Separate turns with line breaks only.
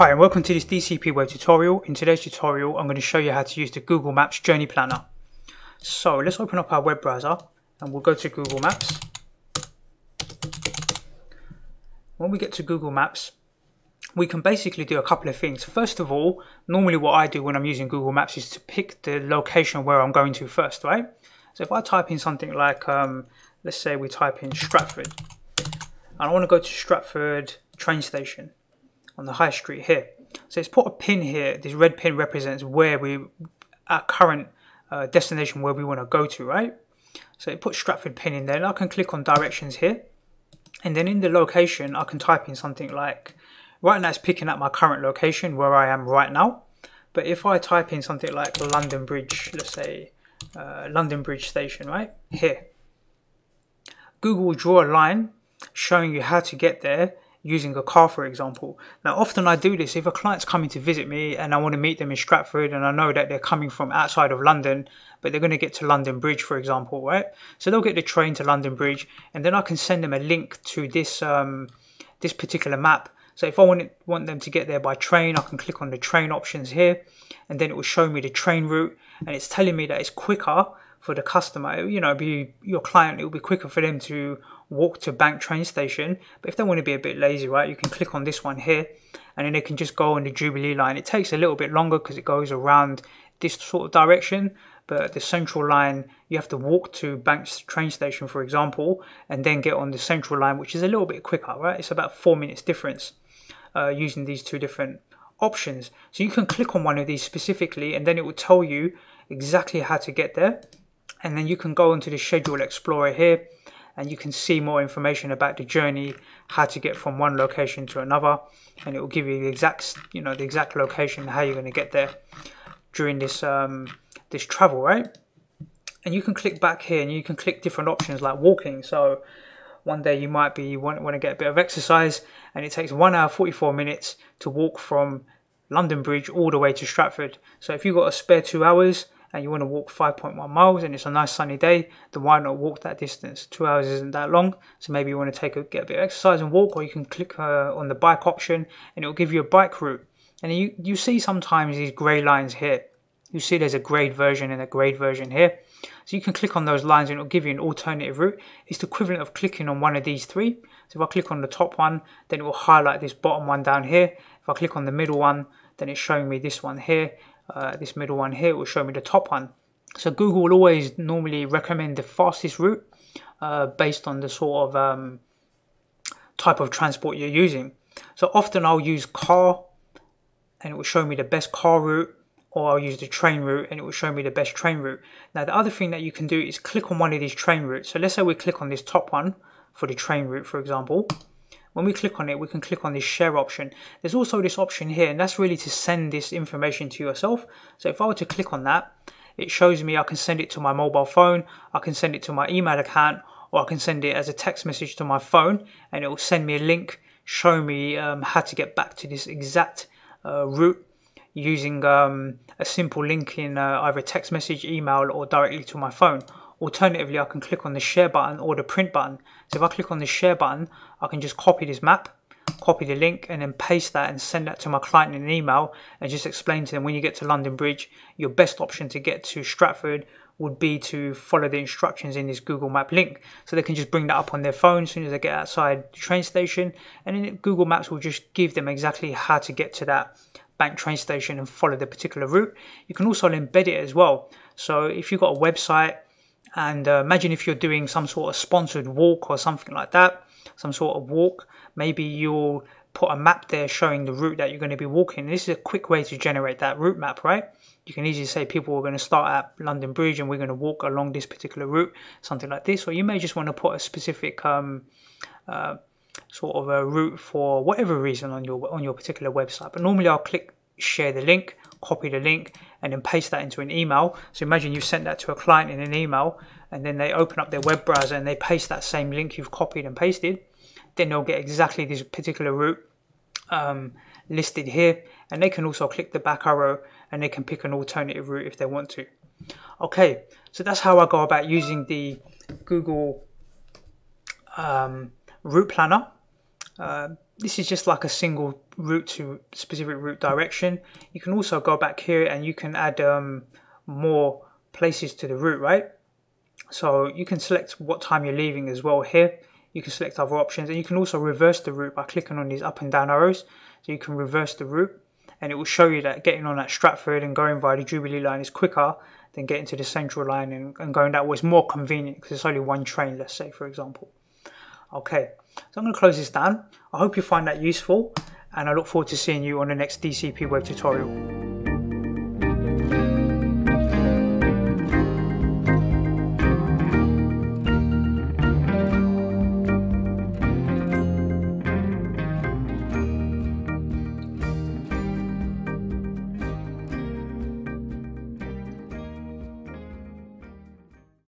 Hi and welcome to this DCP web tutorial. In today's tutorial I'm going to show you how to use the Google Maps Journey Planner. So let's open up our web browser and we'll go to Google Maps. When we get to Google Maps we can basically do a couple of things. First of all, normally what I do when I'm using Google Maps is to pick the location where I'm going to first, right? So if I type in something like, um, let's say we type in Stratford, and I want to go to Stratford train station on the high street here. So it's put a pin here. This red pin represents where we, our current uh, destination where we want to go to, right? So it puts Stratford pin in there and I can click on directions here. And then in the location, I can type in something like, right now it's picking up my current location where I am right now. But if I type in something like London Bridge, let's say uh, London Bridge Station, right here, Google will draw a line showing you how to get there using a car, for example. Now, often I do this if a client's coming to visit me and I want to meet them in Stratford and I know that they're coming from outside of London, but they're going to get to London Bridge, for example, right? So they'll get the train to London Bridge and then I can send them a link to this, um, this particular map. So if I want, want them to get there by train, I can click on the train options here and then it will show me the train route and it's telling me that it's quicker for the customer. You know, be your client, it will be quicker for them to walk to Bank train station. But if they want to be a bit lazy, right, you can click on this one here and then they can just go on the Jubilee line. It takes a little bit longer because it goes around this sort of direction. But the central line, you have to walk to Banks train station, for example, and then get on the central line, which is a little bit quicker, right? It's about four minutes difference uh, using these two different options. So you can click on one of these specifically, and then it will tell you exactly how to get there. And then you can go onto the Schedule Explorer here and you can see more information about the journey, how to get from one location to another, and it will give you the exact, you know, the exact location, how you're going to get there during this um, this travel, right? And you can click back here, and you can click different options like walking. So one day you might be want, want to get a bit of exercise, and it takes one hour 44 minutes to walk from London Bridge all the way to Stratford. So if you've got a spare two hours, and you want to walk 5.1 miles and it's a nice sunny day, then why not walk that distance? Two hours isn't that long, so maybe you want to take a, get a bit of exercise and walk, or you can click uh, on the bike option and it will give you a bike route. And you, you see sometimes these grey lines here. You see there's a grade version and a grade version here. So you can click on those lines and it'll give you an alternative route. It's the equivalent of clicking on one of these three. So if I click on the top one, then it will highlight this bottom one down here. If I click on the middle one, then it's showing me this one here. Uh, this middle one here will show me the top one. So Google will always normally recommend the fastest route uh, based on the sort of um, type of transport you're using. So often I'll use car and it will show me the best car route or I'll use the train route and it will show me the best train route. Now the other thing that you can do is click on one of these train routes. So let's say we click on this top one for the train route for example when we click on it, we can click on this share option. There's also this option here, and that's really to send this information to yourself. So if I were to click on that, it shows me I can send it to my mobile phone, I can send it to my email account, or I can send it as a text message to my phone, and it will send me a link show me um, how to get back to this exact uh, route using um, a simple link in uh, either text message, email, or directly to my phone. Alternatively, I can click on the share button or the print button. So if I click on the share button, I can just copy this map, copy the link and then paste that and send that to my client in an email and just explain to them when you get to London Bridge, your best option to get to Stratford would be to follow the instructions in this Google Map link. So they can just bring that up on their phone as soon as they get outside the train station and then Google Maps will just give them exactly how to get to that bank train station and follow the particular route. You can also embed it as well. So if you've got a website and uh, imagine if you're doing some sort of sponsored walk or something like that, some sort of walk, maybe you'll put a map there showing the route that you're going to be walking. This is a quick way to generate that route map, right? You can easily say people are going to start at London Bridge and we're going to walk along this particular route, something like this. Or you may just want to put a specific um, uh, sort of a route for whatever reason on your on your particular website. But normally I'll click share the link, copy the link, and then paste that into an email. So imagine you sent that to a client in an email, and then they open up their web browser and they paste that same link you've copied and pasted. Then they'll get exactly this particular route um, listed here, and they can also click the back arrow and they can pick an alternative route if they want to. Okay, so that's how I go about using the Google um, route planner. Uh, this is just like a single route to specific route direction. You can also go back here and you can add um, more places to the route, right? So you can select what time you're leaving as well here. You can select other options and you can also reverse the route by clicking on these up and down arrows. So you can reverse the route and it will show you that getting on at Stratford and going via the Jubilee line is quicker than getting to the Central line and, and going that way is more convenient because it's only one train, let's say, for example. Okay, so I'm going to close this down. I hope you find that useful and I look forward to seeing you on the next DCP web tutorial.